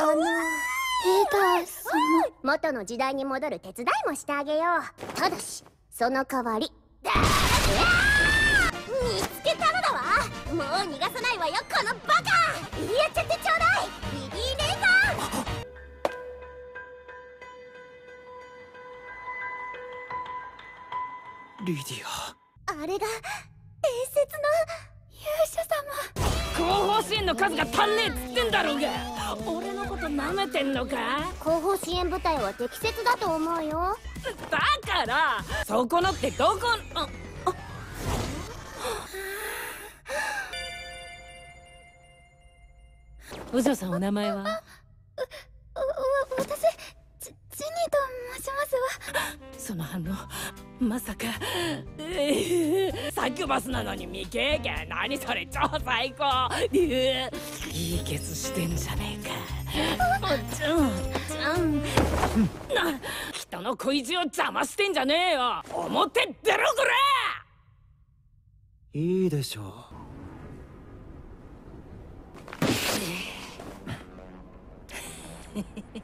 あのペーター様元の時代に戻る手伝いもしてあげようただしその代わりだ見つけたのだわ。もう逃がさないわよこのバカ。やっちゃってちょうだいリディー姉さんリディア。あれが伝説の勇者様。後方支援の数が足んねえっつってんだろうが。俺のこと舐めてんのか？後方支援部隊は適切だと思うよ。だからそこのってどこああ。お嬢さんお名前は？私ジジニーと申しますわ。その反応まさか。え ーサキュバスなのに未経験。何それ超最高。え ーいいケツしてんじゃねえか。おっちゃんおっちゃん。な人の恋路を邪魔してんじゃねえよ。表出ろこれいいでしょう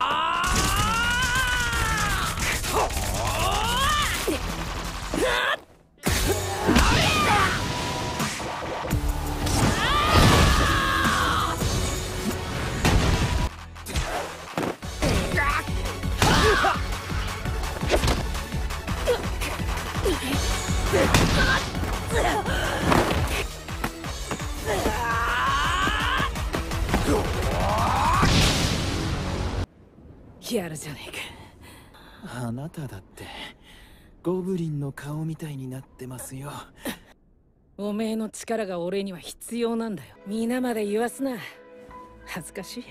やるじゃねえか。あなただってゴブリンの顔みたいになってますよ。おめえの力が俺には必要なんだよ。皆まで言わすな。恥ずかしい。